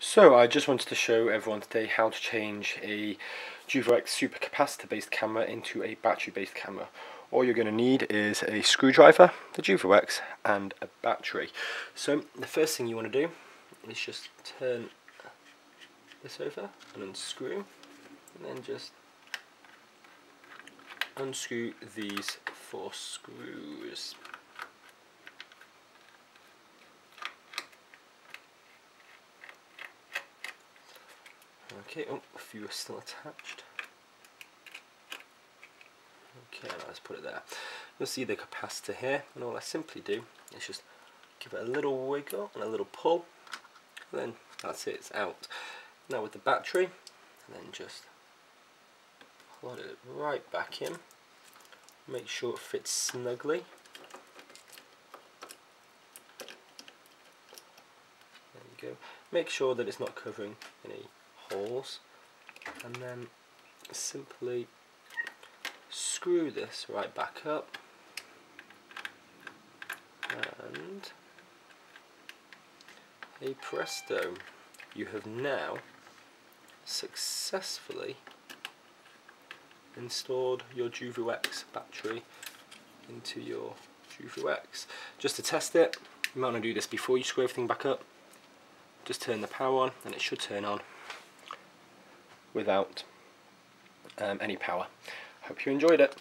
So I just wanted to show everyone today how to change a JooVuu X supercapacitor based camera into a battery based camera. All you're going to need is a screwdriver, the JooVuu X and a battery. So the first thing you want to do is just turn this over and unscrew and then just unscrew these four screws. Okay, oh, a few are still attached. Okay, let's put it there. You'll see the capacitor here, and all I simply do is just give it a little wiggle and a little pull, and then that's it, it's out. Now with the battery, and then just plug it right back in. Make sure it fits snugly. There you go. Make sure that it's not covering any holes and then simply screw this right back up and hey presto you have now successfully installed your JooVuu X battery into your JooVuu X. Just to test it, you might want to do this before you screw everything back up. Just turn the power on and it should turn on without um, any power. Hope you enjoyed it.